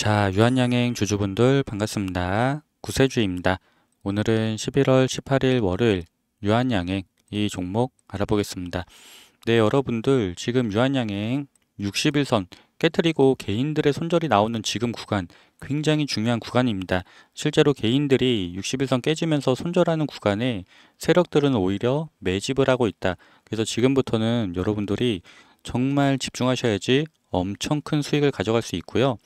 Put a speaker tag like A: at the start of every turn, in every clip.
A: 자, 유한양행 주주분들 반갑습니다. 구세주입니다. 오늘은 11월 18일 월요일 유한양행 이 종목 알아보겠습니다. 네, 여러분들 지금 유한양행 60일선 깨트리고 개인들의 손절이 나오는 지금 구간 굉장히 중요한 구간입니다. 실제로 개인들이 60일선 깨지면서 손절하는 구간에 세력들은 오히려 매집을 하고 있다. 그래서 지금부터는 여러분들이 정말 집중하셔야지 엄청 큰 수익을 가져갈 수 있고요.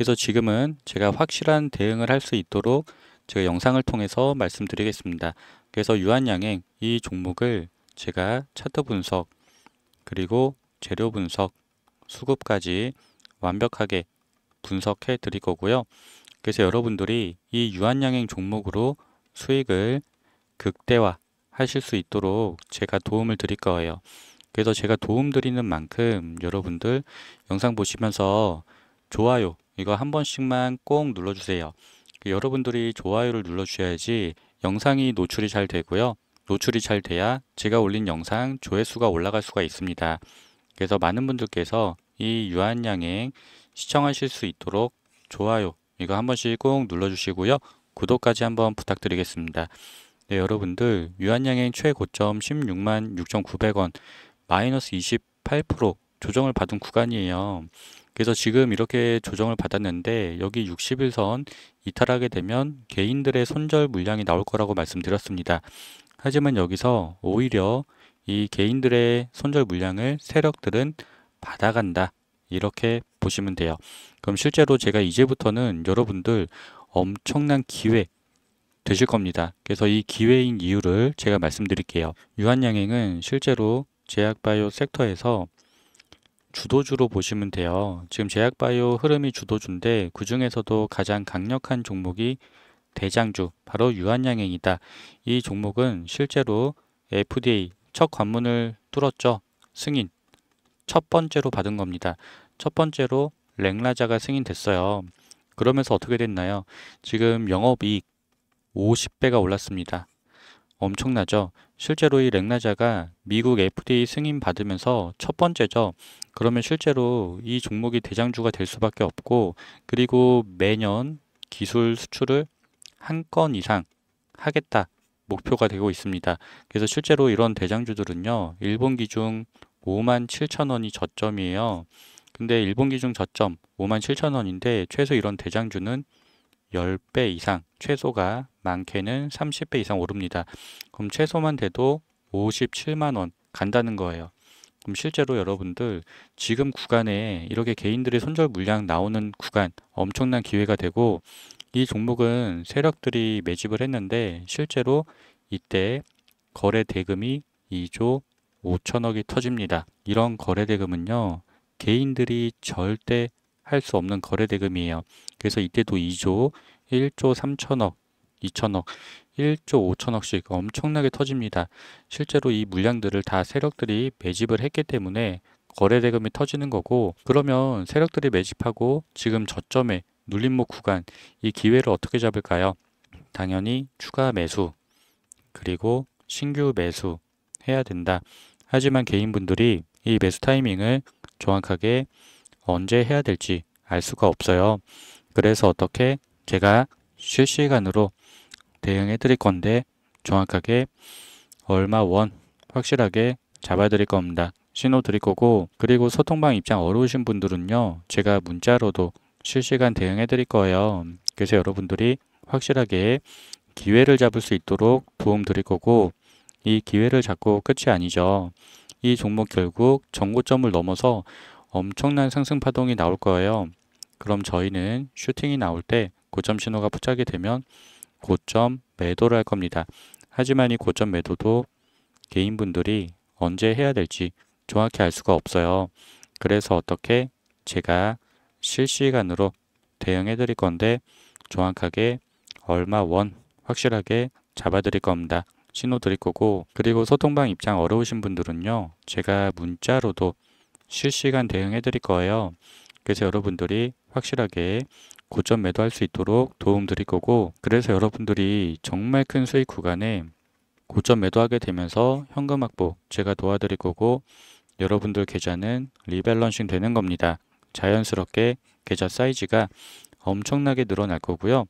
A: 그래서 지금은 제가 확실한 대응을 할 수 있도록 제가 영상을 통해서 말씀드리겠습니다. 그래서 유한양행 이 종목을 제가 차트 분석 그리고 재료 분석 수급까지 완벽하게 분석해 드릴 거고요. 그래서 여러분들이 이 유한양행 종목으로 수익을 극대화 하실 수 있도록 제가 도움을 드릴 거예요. 그래서 제가 도움 드리는 만큼 여러분들 영상 보시면서 좋아요 이거 한 번씩만 꼭 눌러주세요. 여러분들이 좋아요를 눌러주셔야지 영상이 노출이 잘 되고요. 노출이 잘 돼야 제가 올린 영상 조회수가 올라갈 수가 있습니다. 그래서 많은 분들께서 이 유한양행 시청하실 수 있도록 좋아요 이거 한 번씩 꼭 눌러주시고요. 구독까지 한번 부탁드리겠습니다. 네, 여러분들 유한양행 최고점 16만 6,900원 마이너스 28% 조정을 받은 구간이에요. 그래서 지금 이렇게 조정을 받았는데 여기 60일선 이탈하게 되면 개인들의 손절 물량이 나올 거라고 말씀드렸습니다. 하지만 여기서 오히려 이 개인들의 손절 물량을 세력들은 받아간다. 이렇게 보시면 돼요. 그럼 실제로 제가 이제부터는 여러분들 엄청난 기회 되실 겁니다. 그래서 이 기회인 이유를 제가 말씀드릴게요. 유한양행은 실제로 제약바이오 섹터에서 주도주로 보시면 돼요. 지금 제약바이오 흐름이 주도주인데 그 중에서도 가장 강력한 종목이 대장주, 바로 유한양행이다. 이 종목은 실제로 FDA 첫 관문을 뚫었죠. 승인. 첫 번째로 받은 겁니다. 첫 번째로 랭라자가 승인됐어요. 그러면서 어떻게 됐나요? 지금 영업이익 50배가 올랐습니다. 엄청나죠? 실제로 이 랭라자가 미국 FDA 승인 받으면서 첫 번째죠. 그러면 실제로 이 종목이 대장주가 될 수밖에 없고 그리고 매년 기술 수출을 한 건 이상 하겠다 목표가 되고 있습니다. 그래서 실제로 이런 대장주들은요. 일본 기준 5만 7천 원이 저점이에요. 근데 일본 기준 저점 5만 7천 원인데 최소 이런 대장주는 10배 이상, 최소가 많게는 30배 이상 오릅니다. 그럼 최소만 돼도 57만 원 간다는 거예요. 그럼 실제로 여러분들 지금 구간에 이렇게 개인들의 손절 물량 나오는 구간 엄청난 기회가 되고 이 종목은 세력들이 매집을 했는데 실제로 이때 거래 대금이 2조 5천억이 터집니다. 이런 거래 대금은요. 개인들이 절대 할 수 없는 거래 대금이에요. 그래서 이때도 2조 1조 3천억 2천억 1조 5천억씩 엄청나게 터집니다. 실제로 이 물량들을 다 세력들이 매집을 했기 때문에 거래 대금이 터지는 거고 그러면 세력들이 매집하고 지금 저점에 눌림목 구간 이 기회를 어떻게 잡을까요? 당연히 추가 매수 그리고 신규 매수 해야 된다. 하지만 개인분들이 이 매수 타이밍을 정확하게 언제 해야 될지 알 수가 없어요. 그래서 어떻게 제가 실시간으로 대응해 드릴 건데 정확하게 얼마 원 확실하게 잡아 드릴 겁니다. 신호 드릴 거고 그리고 소통방 입장 어려우신 분들은요 제가 문자로도 실시간 대응해 드릴 거예요. 그래서 여러분들이 확실하게 기회를 잡을 수 있도록 도움 드릴 거고 이 기회를 잡고 끝이 아니죠. 이 종목 결국 정고점을 넘어서 엄청난 상승 파동이 나올 거예요. 그럼 저희는 슈팅이 나올 때 고점 신호가 포착이 되면 고점 매도를 할 겁니다. 하지만 이 고점 매도도 개인분들이 언제 해야 될지 정확히 알 수가 없어요. 그래서 어떻게 제가 실시간으로 대응해 드릴 건데 정확하게 얼마 원 확실하게 잡아 드릴 겁니다. 신호 드릴 거고 그리고 소통방 입장 어려우신 분들은요 제가 문자로도 실시간 대응해 드릴 거예요 그래서 여러분들이 확실하게 고점 매도할 수 있도록 도움 드릴 거고 그래서 여러분들이 정말 큰 수익 구간에 고점 매도하게 되면서 현금 확보 제가 도와드릴 거고 여러분들 계좌는 리밸런싱 되는 겁니다. 자연스럽게 계좌 사이즈가 엄청나게 늘어날 거고요.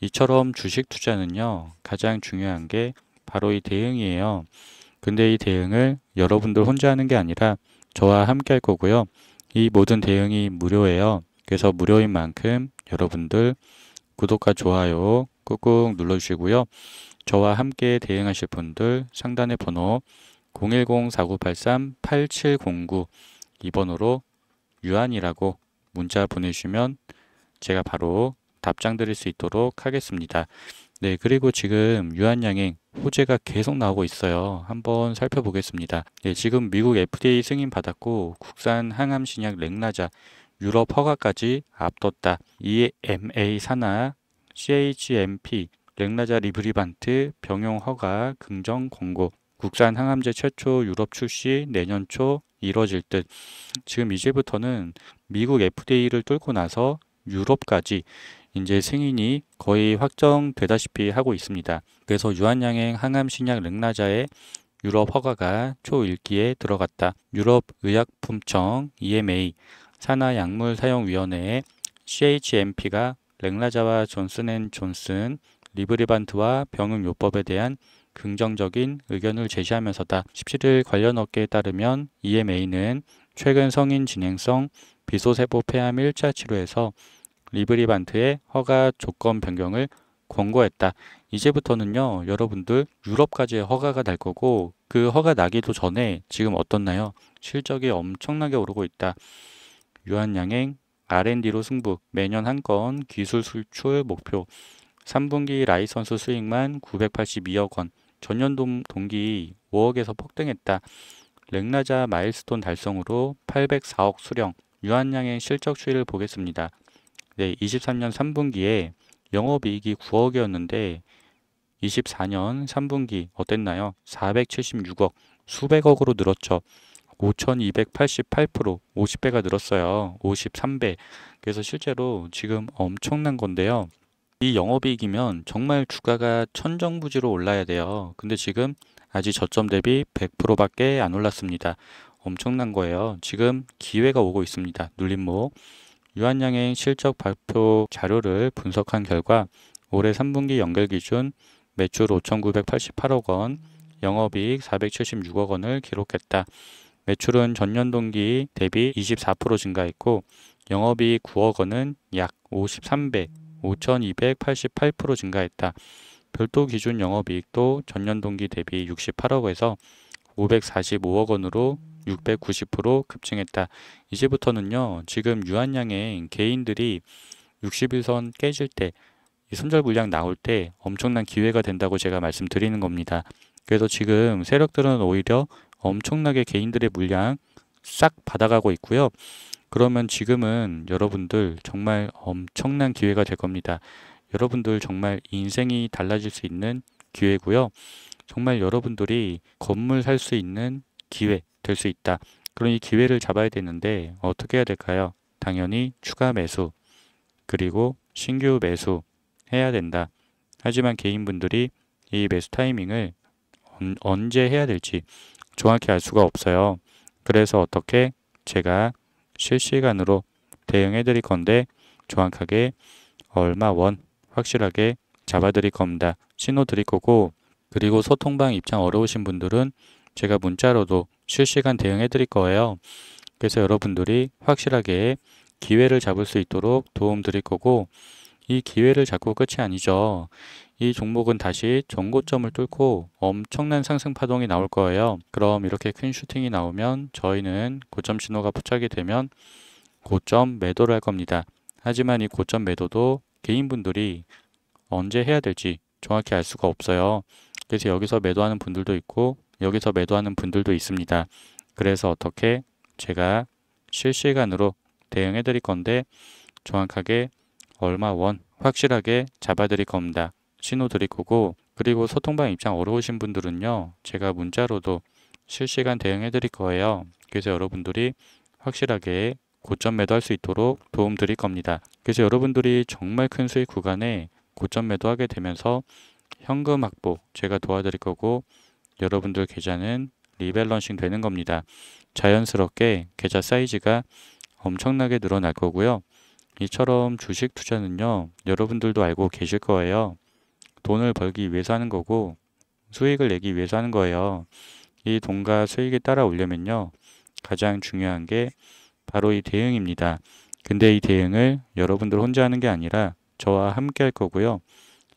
A: 이처럼 주식 투자는요, 가장 중요한 게 바로 이 대응이에요. 근데 이 대응을 여러분들 혼자 하는 게 아니라 저와 함께 할 거고요. 이 모든 대응이 무료예요. 그래서 무료인 만큼 여러분들 구독과 좋아요 꾹꾹 눌러주시고요. 저와 함께 대응하실 분들 상단의 번호 010-4983-8709 이번호로 유한이라고 문자 보내주시면 제가 바로 답장 드릴 수 있도록 하겠습니다. 네, 그리고 지금 유한양행 호재가 계속 나오고 있어요. 한번 살펴보겠습니다. 네, 지금 미국 FDA 승인 받았고 국산 항암 신약 렉나자 유럽 허가까지 앞뒀다. EMA 산하 CHMP 렉라자 리브리반트 병용 허가 긍정 권고 국산 항암제 최초 유럽 출시 내년 초 이뤄질 듯. 지금 이제부터는 미국 FDA를 뚫고 나서 유럽까지 이제 승인이 거의 확정되다시피 하고 있습니다. 그래서 유한양행 항암 신약 렉라자의 유럽 허가가 초읽기에 들어갔다. 유럽 의약품청 EMA 산하약물사용위원회의 CHMP가 렉나자와 존슨앤존슨 리브리반트와 병응요법에 대한 긍정적인 의견을 제시하면서다. 17일 관련 업계에 따르면 EMA는 최근 성인 진행성 비소세포 폐암 1차 치료에서 리브리반트의 허가 조건 변경을 권고했다. 이제부터는요, 여러분들 유럽까지 허가가 날 거고 그 허가 나기도 전에 지금 어떻나요? 실적이 엄청나게 오르고 있다. 유한양행 R&D로 승부, 매년 한 건 기술 수출 목표, 3분기 라이선스 수익만 982억 원, 전년 동기 5억에서 폭등했다. 렉나자 마일스톤 달성으로 804억 수령, 유한양행 실적 추이를 보겠습니다. 네, 23년 3분기에 영업이익이 9억이었는데 24년 3분기 어땠나요? 476억, 수백억으로 늘었죠. 5288% 50배가 늘었어요. 53배. 그래서 실제로 지금 엄청난 건데요. 이 영업이익이면 정말 주가가 천정부지로 올라야 돼요. 근데 지금 아직 저점 대비 100%밖에 안 올랐습니다. 엄청난 거예요. 지금 기회가 오고 있습니다. 눌림목. 유한양행 실적 발표 자료를 분석한 결과 올해 3분기 연결 기준 매출 5,988억 원, 영업이익 476억 원을 기록했다. 매출은 전년 동기 대비 24% 증가했고 영업이익 9억 원은 약 53배 5,288% 증가했다. 별도 기준 영업이익도 전년 동기 대비 68억에서 545억 원으로 690% 급증했다. 이제부터는요, 지금 유한양행 개인들이 60일선 깨질 때, 이 손절 물량 나올 때 엄청난 기회가 된다고 제가 말씀드리는 겁니다. 그래서 지금 세력들은 오히려 엄청나게 개인들의 물량 싹 받아가고 있고요. 그러면 지금은 여러분들 정말 엄청난 기회가 될 겁니다. 여러분들 정말 인생이 달라질 수 있는 기회고요. 정말 여러분들이 건물 살 수 있는 기회 될 수 있다. 이 기회를 잡아야 되는데 어떻게 해야 될까요? 당연히 추가 매수 그리고 신규 매수 해야 된다. 하지만 개인분들이 이 매수 타이밍을 언제 해야 될지 정확히 알 수가 없어요. 그래서 어떻게 제가 실시간으로 대응해 드릴 건데 정확하게 얼마 원 확실하게 잡아 드릴 겁니다. 신호 드릴 거고 그리고 소통방 입장 어려우신 분들은 제가 문자로도 실시간 대응해 드릴 거예요. 그래서 여러분들이 확실하게 기회를 잡을 수 있도록 도움 드릴 거고 이 기회를 잡고 끝이 아니죠. 이 종목은 다시 전고점을 뚫고 엄청난 상승 파동이 나올 거예요. 그럼 이렇게 큰 슈팅이 나오면 저희는 고점 신호가 포착이 되면 고점 매도를 할 겁니다. 하지만 이 고점 매도도 개인분들이 언제 해야 될지 정확히 알 수가 없어요. 그래서 여기서 매도하는 분들도 있고 여기서 매도하는 분들도 있습니다. 그래서 어떻게 제가 실시간으로 대응해 드릴 건데 정확하게 얼마 원 확실하게 잡아 드릴 겁니다. 신호 드릴 거고 그리고 소통방 입장 어려우신 분들은요 제가 문자로도 실시간 대응해 드릴 거예요 그래서 여러분들이 확실하게 고점 매도할 수 있도록 도움 드릴 겁니다 그래서 여러분들이 정말 큰 수익 구간에 고점 매도하게 되면서 현금 확보 제가 도와드릴 거고 여러분들 계좌는 리밸런싱 되는 겁니다 자연스럽게 계좌 사이즈가 엄청나게 늘어날 거고요 이처럼 주식 투자는요, 여러분들도 알고 계실 거예요. 돈을 벌기 위해서 하는 거고, 수익을 내기 위해서 하는 거예요. 이 돈과 수익이 따라오려면요, 가장 중요한 게 바로 이 대응입니다. 근데 이 대응을 여러분들 혼자 하는 게 아니라 저와 함께 할 거고요.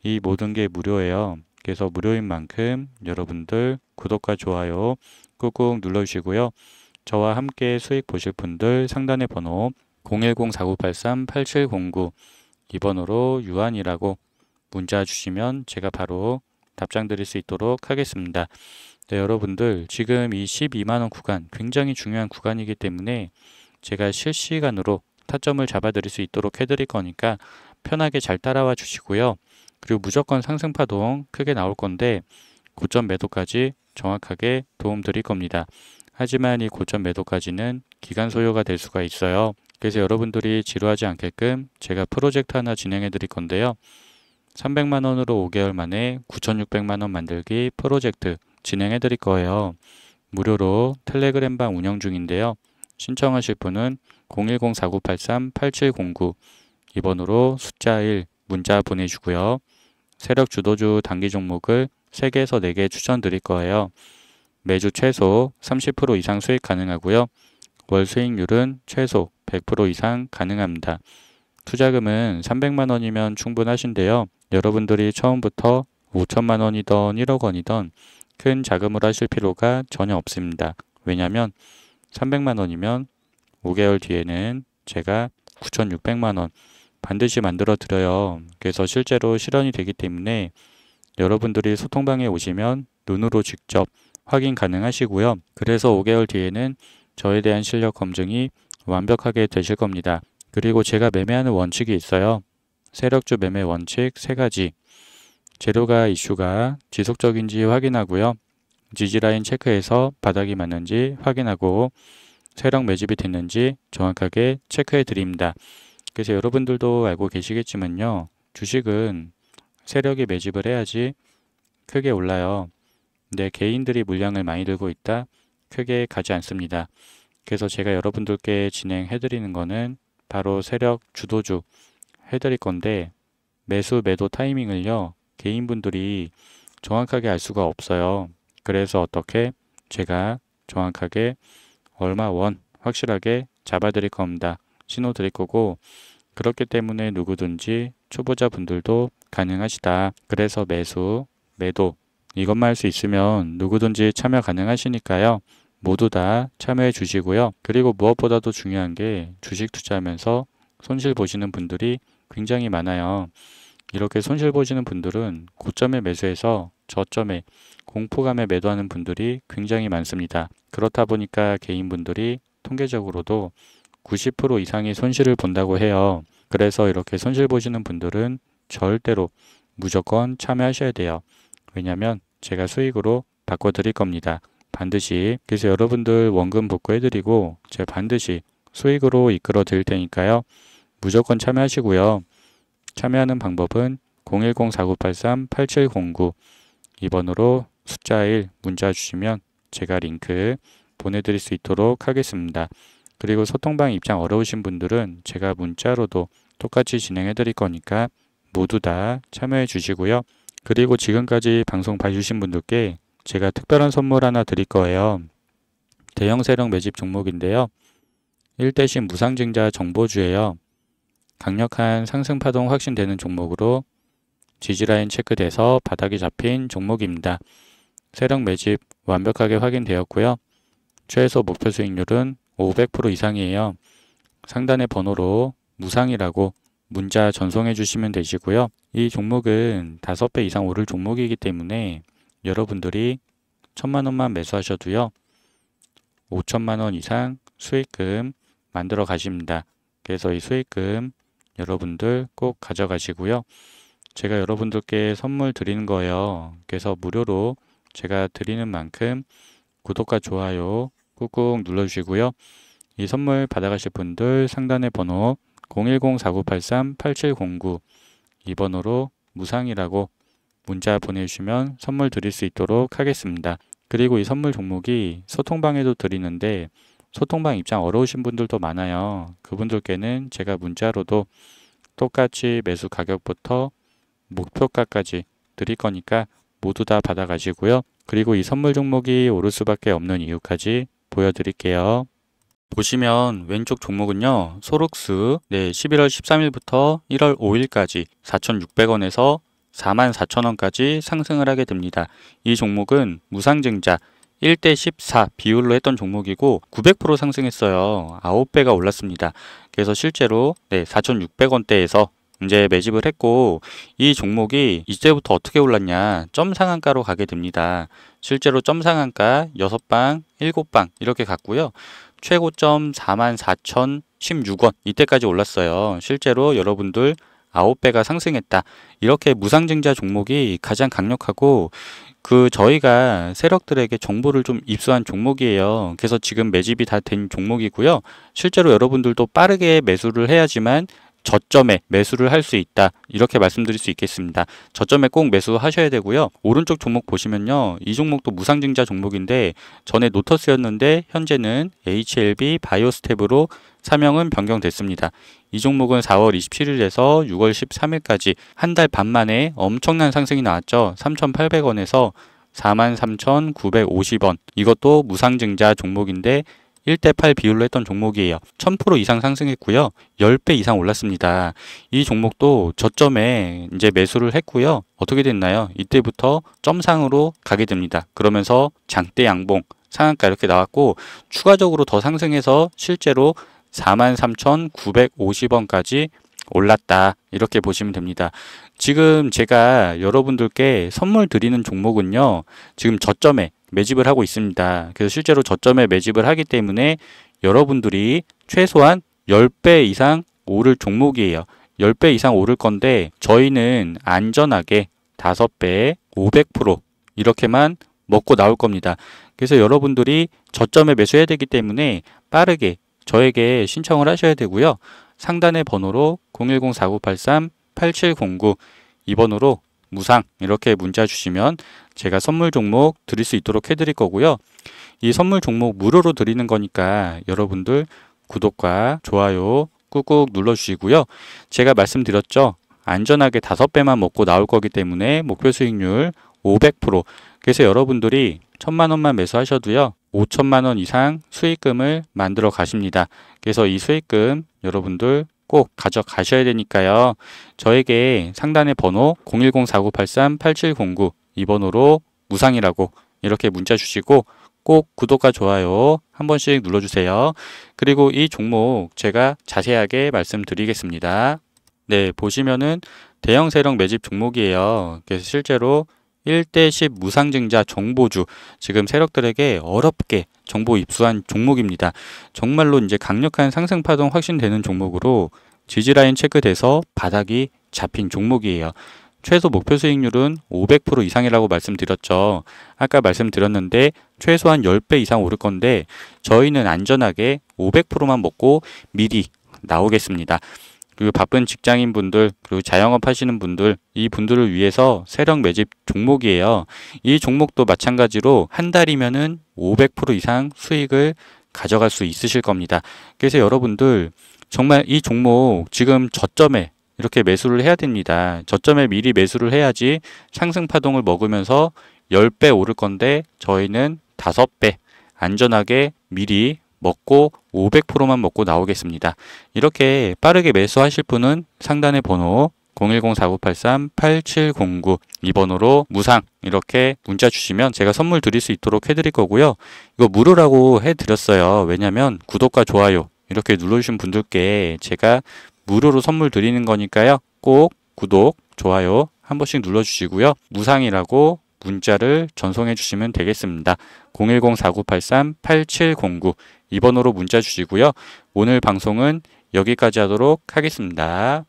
A: 이 모든 게 무료예요. 그래서 무료인 만큼 여러분들 구독과 좋아요 꾹꾹 눌러주시고요. 저와 함께 수익 보실 분들 상단의 번호 010-4983-8709이 번호로 유한이라고 문자 주시면 제가 바로 답장 드릴 수 있도록 하겠습니다. 네, 여러분들 지금 이 12만원 구간 굉장히 중요한 구간이기 때문에 제가 실시간으로 타점을 잡아 드릴 수 있도록 해드릴 거니까 편하게 잘 따라와 주시고요. 그리고 무조건 상승파동 크게 나올 건데 고점 매도까지 정확하게 도움 드릴 겁니다. 하지만 이 고점 매도까지는 기간 소요가 될 수가 있어요. 그래서 여러분들이 지루하지 않게끔 제가 프로젝트 하나 진행해 드릴 건데요. 300만 원으로 5개월 만에 9,600만 원 만들기 프로젝트 진행해 드릴 거예요. 무료로 텔레그램 방 운영 중인데요. 신청하실 분은 010-4983-8709 이번으로 숫자 1 문자 보내주고요. 세력 주도주 단기 종목을 3개에서 4개 추천드릴 거예요. 매주 최소 30% 이상 수익 가능하고요. 월 수익률은 최소 100% 이상 가능합니다. 투자금은 300만 원이면 충분하신데요. 여러분들이 처음부터 5천만 원이던 1억 원이던 큰 자금을 하실 필요가 전혀 없습니다. 왜냐하면 300만 원이면 5개월 뒤에는 제가 9,600만 원 반드시 만들어 드려요. 그래서 실제로 실현이 되기 때문에 여러분들이 소통방에 오시면 눈으로 직접 확인 가능하시고요. 그래서 5개월 뒤에는 저에 대한 실력 검증이 완벽하게 되실 겁니다. 그리고 제가 매매하는 원칙이 있어요. 세력주 매매 원칙 세 가지. 재료가 이슈가 지속적인지 확인하고요. 지지라인 체크해서 바닥이 맞는지 확인하고 세력 매집이 됐는지 정확하게 체크해 드립니다. 그래서 여러분들도 알고 계시겠지만요. 주식은 세력이 매집을 해야지 크게 올라요. 근데 개인들이 물량을 많이 들고 있다 크게 가지 않습니다. 그래서 제가 여러분들께 진행해 드리는 거는 바로 세력 주도주 해 드릴 건데 매수 매도 타이밍을요 개인분들이 정확하게 알 수가 없어요. 그래서 어떻게 제가 정확하게 얼마 원 확실하게 잡아 드릴 겁니다. 신호 드릴 거고 그렇기 때문에 누구든지 초보자 분들도 가능하시다. 그래서 매수, 매도 이것만 할 수 있으면 누구든지 참여 가능하시니까요. 모두 다 참여해 주시고요. 그리고 무엇보다도 중요한 게 주식 투자하면서 손실 보시는 분들이 굉장히 많아요. 이렇게 손실 보시는 분들은 고점에 매수해서 저점에 공포감에 매도하는 분들이 굉장히 많습니다. 그렇다 보니까 개인분들이 통계적으로도 90% 이상의 손실을 본다고 해요. 그래서 이렇게 손실 보시는 분들은 절대로 무조건 참여하셔야 돼요. 왜냐하면 제가 수익으로 바꿔드릴 겁니다. 반드시 그래서 여러분들 원금 복구해드리고 제가 반드시 수익으로 이끌어 드릴 테니까요. 무조건 참여하시고요. 참여하는 방법은 010-4983-8709 이번으로 숫자 1 문자 주시면 제가 링크 보내드릴 수 있도록 하겠습니다. 그리고 소통방 입장 어려우신 분들은 제가 문자로도 똑같이 진행해 드릴 거니까 모두 다 참여해 주시고요. 그리고 지금까지 방송 봐주신 분들께 제가 특별한 선물 하나 드릴 거예요. 대형 세력 매집 종목인데요. 1대신 무상증자 정보주예요. 강력한 상승파동 확신되는 종목으로 지지라인 체크돼서 바닥이 잡힌 종목입니다. 세력 매집 완벽하게 확인되었고요. 최소 목표 수익률은 500% 이상이에요. 상단의 번호로 무상이라고 문자 전송해 주시면 되시고요. 이 종목은 5배 이상 오를 종목이기 때문에 여러분들이 천만 원만 매수하셔도요. 5천만 원 이상 수익금 만들어 가십니다. 그래서 이 수익금 여러분들 꼭 가져가시고요. 제가 여러분들께 선물 드리는 거예요. 그래서 무료로 제가 드리는 만큼 구독과 좋아요 꾹꾹 눌러주시고요. 이 선물 받아가실 분들 상단의 번호 010-4983-8709 이 번호로 무상이라고 문자 보내주시면 선물 드릴 수 있도록 하겠습니다. 그리고 이 선물 종목이 소통방에도 드리는데 소통방 입장 어려우신 분들도 많아요. 그분들께는 제가 문자로도 똑같이 매수 가격부터 목표가까지 드릴 거니까 모두 다 받아가시고요. 그리고 이 선물 종목이 오를 수밖에 없는 이유까지 보여드릴게요. 보시면 왼쪽 종목은요. 소록스 네, 11월 13일부터 1월 5일까지 4,600원에서 44,000원까지 상승을 하게 됩니다. 이 종목은 무상증자 1대 14 비율로 했던 종목이고 900% 상승했어요. 9배가 올랐습니다. 그래서 실제로 네, 4,600원대에서 이제 매집을 했고 이 종목이 이제부터 어떻게 올랐냐 점 상한가로 가게 됩니다. 실제로 점 상한가 6방, 7방 이렇게 갔고요. 최고점 44,016원 이때까지 올랐어요. 실제로 여러분들 9배가 상승했다. 이렇게 무상증자 종목이 가장 강력하고 그 저희가 세력들에게 정보를 좀 입수한 종목이에요. 그래서 지금 매집이 다 된 종목이고요. 실제로 여러분들도 빠르게 매수를 해야지만 저점에 매수를 할 수 있다. 이렇게 말씀드릴 수 있겠습니다. 저점에 꼭 매수하셔야 되고요. 오른쪽 종목 보시면요. 이 종목도 무상증자 종목인데 전에 노터스였는데 현재는 HLB 바이오스텝으로 사명은 변경됐습니다. 이 종목은 4월 27일에서 6월 13일까지 한 달 반 만에 엄청난 상승이 나왔죠. 3,800원에서 43,950원. 이것도 무상증자 종목인데 1대8 비율로 했던 종목이에요. 1000% 이상 상승했고요. 10배 이상 올랐습니다. 이 종목도 저점에 이제 매수를 했고요. 어떻게 됐나요? 이때부터 점상으로 가게 됩니다. 그러면서 장대 양봉, 상한가 이렇게 나왔고 추가적으로 더 상승해서 실제로 43,950원까지 올랐다. 이렇게 보시면 됩니다. 지금 제가 여러분들께 선물 드리는 종목은요. 지금 저점에 매집을 하고 있습니다. 그래서 실제로 저점에 매집을 하기 때문에 여러분들이 최소한 10배 이상 오를 종목이에요. 10배 이상 오를 건데 저희는 안전하게 5배 500% 이렇게만 먹고 나올 겁니다. 그래서 여러분들이 저점에 매수해야 되기 때문에 빠르게 저에게 신청을 하셔야 되고요. 상단의 번호로 010-4983-8709 2번으로 무상 이렇게 문자 주시면 제가 선물 종목 드릴 수 있도록 해드릴 거고요. 이 선물 종목 무료로 드리는 거니까 여러분들 구독과 좋아요 꾹꾹 눌러주시고요. 제가 말씀드렸죠. 안전하게 다섯 배만 먹고 나올 거기 때문에 목표 수익률 500% 그래서 여러분들이 천만 원만 매수하셔도요. 5천만 원 이상 수익금을 만들어 가십니다. 그래서 이 수익금 여러분들 꼭 가져가셔야 되니까요. 저에게 상단의 번호 010-4983-8709 이 번호로 무상이라고 이렇게 문자 주시고 꼭 구독과 좋아요 한 번씩 눌러주세요. 그리고 이 종목 제가 자세하게 말씀드리겠습니다. 네, 보시면은 대형 세력 매집 종목이에요. 그래서 실제로 1대10 무상증자 정보주 지금 세력들에게 어렵게 정보 입수한 종목입니다. 정말로 이제 강력한 상승 파동 확신되는 종목으로 지지라인 체크돼서 바닥이 잡힌 종목이에요. 최소 목표 수익률은 500% 이상이라고 말씀드렸죠. 아까 말씀드렸는데 최소한 10배 이상 오를 건데 저희는 안전하게 500%만 먹고 미리 나오겠습니다. 그리고 바쁜 직장인 분들 그리고 자영업 하시는 분들 이 분들을 위해서 세력 매집 종목이에요. 이 종목도 마찬가지로 한 달이면은 500% 이상 수익을 가져갈 수 있으실 겁니다. 그래서 여러분들 정말 이 종목 지금 저점에 이렇게 매수를 해야 됩니다. 저점에 미리 매수를 해야지 상승 파동을 먹으면서 10배 오를 건데 저희는 5배 안전하게 미리 먹고 500%만 먹고 나오겠습니다. 이렇게 빠르게 매수하실 분은 상단의 번호 010-4983-8709 2번으로 무상 이렇게 문자 주시면 제가 선물 드릴 수 있도록 해드릴 거고요. 이거 무료라고 해드렸어요. 왜냐면 구독과 좋아요 이렇게 눌러주신 분들께 제가 무료로 선물 드리는 거니까요. 꼭 구독, 좋아요 한 번씩 눌러주시고요. 무상이라고 문자를 전송해 주시면 되겠습니다. 010-4983-8709 2번으로 문자 주시고요. 오늘 방송은 여기까지 하도록 하겠습니다.